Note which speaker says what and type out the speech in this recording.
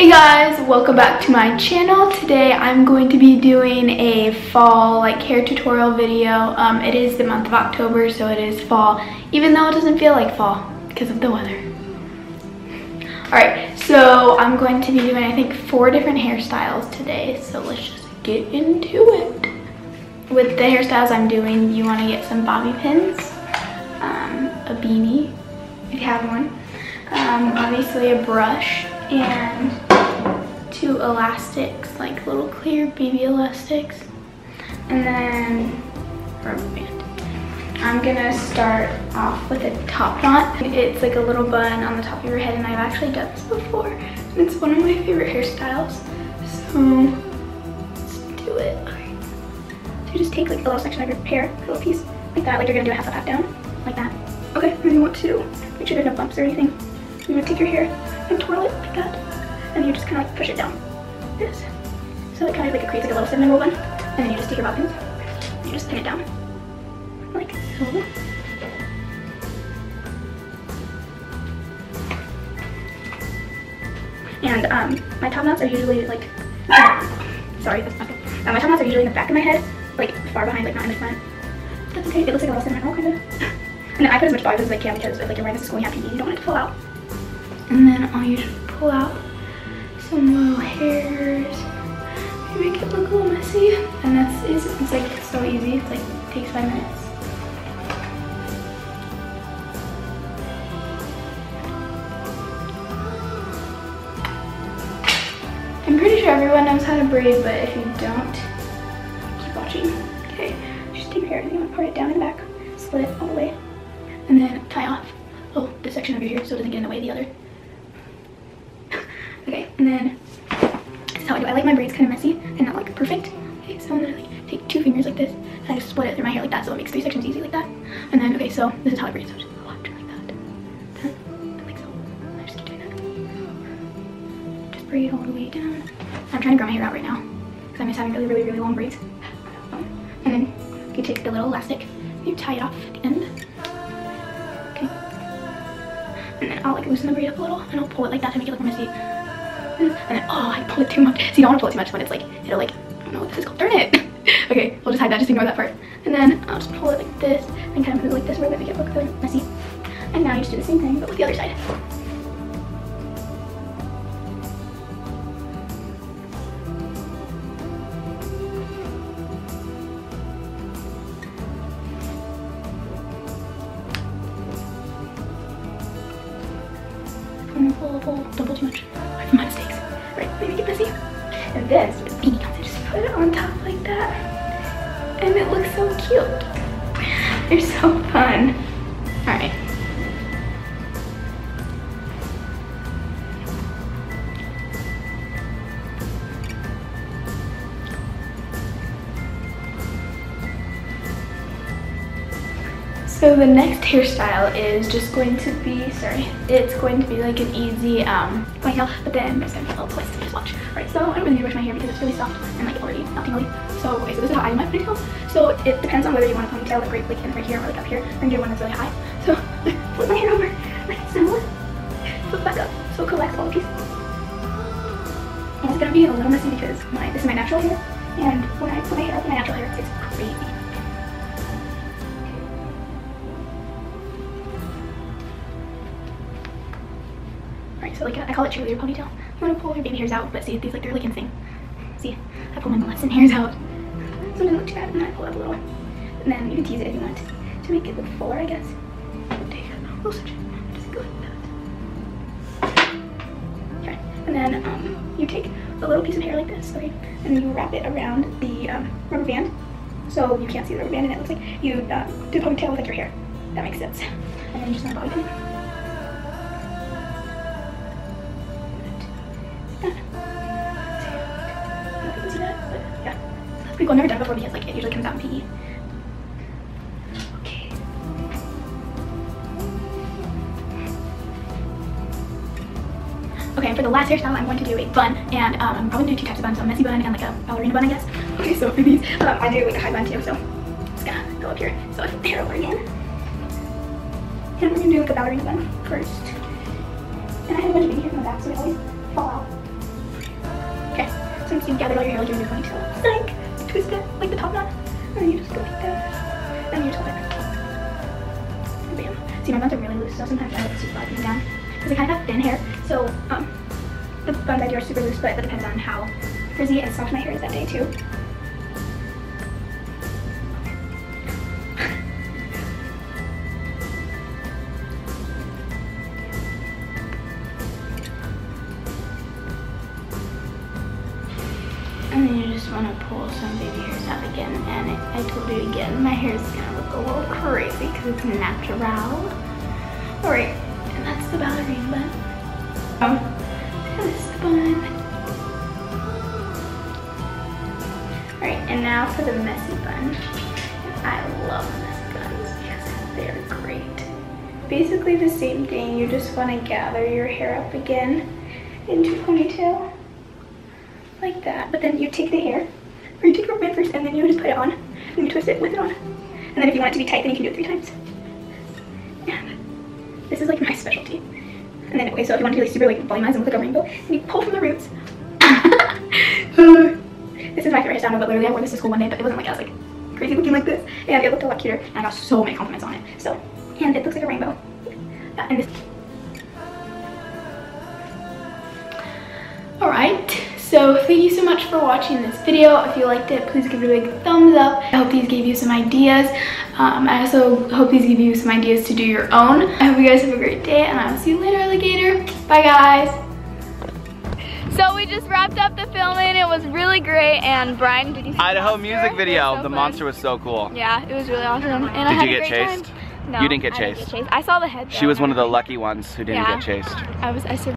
Speaker 1: Hey guys, welcome back to my channel. Today I'm going to be doing a fall like hair tutorial video. Um, it is the month of October, so it is fall, even though it doesn't feel like fall because of the weather. Alright, so I'm going to be doing I think four different hairstyles today, so let's just get into it. With the hairstyles I'm doing, you want to get some bobby pins, um, a beanie if you have one, um, obviously a brush, and two elastics, like little clear baby elastics, and then rubber band. I'm gonna start off with a top knot. It's like a little bun on the top of your head, and I've actually done this before. And it's one of my favorite hairstyles. So let's do it. Okay. So you just take like a little section of your hair, a little piece, like that, like you're gonna do a half a pat down, like that. Okay, and you want to make sure there's no bumps or anything. You're gonna take your hair and twirl it like that and you just kind of like push it down. This. So it kind of like it creates like a little cinnamon roll bun. And then you just take your bobbins and you just pin it down. Like so. And um, my top knots are usually like, sorry, that's not good. Uh, my top knots are usually in the back of my head, like far behind, like not in the front. That's okay, it looks like a little cinnamon roll kind of. And then I put as much bobbins as I can because like you're wearing this school, you have PPE, you don't want it to fall out. And then I'll usually pull out some little hairs. Make it look a little messy. And that's it's, it's like so easy. It's like takes five minutes. I'm pretty sure everyone knows how to braid, but if you don't, keep watching. Okay, just take your hair and you want to part it down in the back, split it all the way, and then tie off oh, this section of your hair so it doesn't get in the way of the other. Okay, and then this is how I do. I like my braids kind of messy and not like perfect. Okay, so I'm gonna like take two fingers like this and I just split it through my hair like that so it makes three sections easy like that. And then, okay, so this is how I braid. So just watch like that. Then, like so. I just keep doing that. Just braid all the way down. I'm trying to grow my hair out right now because I miss having really, really, really long braids. And then you take the little elastic, you tie it off at the end. Okay. And then I'll like loosen the braid up a little and I'll pull it like that to make it look messy. And then, oh, I pull it too much. So you don't want to pull it too much when it's like, it'll like, I don't know what this is called, darn it. okay, we'll just hide that, just ignore that part. And then I'll just pull it like this and kind of move it like this where it make it look really messy. And now you just do the same thing, but with the other side. Pull, don't pull too much. My mistakes. Right, maybe get messy. And then so the beanie and just put it on top like that. And it looks so cute. They're so fun. Alright. So the next hairstyle is just going to be, sorry, it's going to be like an easy um, ponytail, but then there's gonna be a little twist, just watch. Alright, so I don't really need to brush my hair because it's really soft and like already not tingly. So, okay, so this is how I do my ponytail. So it depends on whether you want a ponytail like right, like in right here or like up here, or do one that's really high. So, flip my hair over, like so, flip back up, so collect all the pieces. And it's gonna be a little messy because my this is my natural hair, and when I put my hair up my natural hair, it's crazy. Alright, so like I call it cheerleader ponytail. I'm gonna pull your baby hairs out, but see if these like they're like insane. See, I pull my molestin hairs out. So it doesn't look too bad, and then I pull it up a little. And then you can tease it if you want to make it look fuller, I guess. Take a little just go like that. Okay, and then um, you take a little piece of hair like this, okay, and you wrap it around the um, rubber band, so you can't see the rubber band, and it looks like you uh, do a ponytail with like your hair. That makes sense. And then you just let bobby pin. I've never done before because like it usually comes out in PE. Okay. Okay, for the last hairstyle, I'm going to do a bun, and um, I'm probably going to do two types of buns, so a messy bun and like a ballerina bun, I guess. Okay, so for these, um, I do like a high bun too, so I'm just gonna go up here. So I flip the hair over again. And we're gonna do like a ballerina bun first. And I have a bunch of baby in the back, so they always fall out. Okay, so I'm just gonna gather all your hair like you're in a ponytail. Like twist it like the top knot, and then you just go like that, and you just hold it. Bam. See, my buns are really loose, so sometimes I like to super these down because I kind of have thin hair. So um, the buns I do are super loose, but that depends on how frizzy and soft my hair is that day too. Then you just want to pull some baby hairs out again. And it, I told you again, my hair is to look a little crazy because it's natural. Alright, and that's the ballerina bun. Um, this bun. Alright, and now for the messy bun. I love messy buns because they're great. Basically the same thing, you just want to gather your hair up again into ponytail like that. But then you take the hair, or you take your band first, and then you just put it on, and you twist it with it on. And then if you want it to be tight, then you can do it three times. And this is like my specialty. And then okay, so if you want to do like super like volumized and look like a rainbow, and you pull from the roots. this is my favorite hairstyle, but literally I wore this to school one day, but it wasn't like I was like crazy looking like this, and it looked a lot cuter, and I got so many compliments on it. So, and it looks like a rainbow. Uh, and this. Alright, so thank you so much for watching this video. If you liked it, please give it a big thumbs up. I hope these gave you some ideas. Um, I also hope these give you some ideas to do your own. I hope you guys have a great day and I will see you later, alligator. Bye guys.
Speaker 2: So we just wrapped up the filming. It was really great. And Brian, did you see
Speaker 3: Idaho
Speaker 2: the monster?
Speaker 3: music video.
Speaker 2: so
Speaker 3: the
Speaker 2: fun.
Speaker 3: monster was so cool.
Speaker 2: Yeah, it was really awesome. And I
Speaker 3: Did
Speaker 2: had
Speaker 3: you
Speaker 2: a
Speaker 3: get
Speaker 2: great
Speaker 3: chased?
Speaker 2: Time. No,
Speaker 3: You didn't get
Speaker 2: I
Speaker 3: chased.
Speaker 2: I saw the head.
Speaker 3: She was one of the lucky ones who didn't
Speaker 2: Yeah.
Speaker 3: get chased.
Speaker 2: I was. I survived.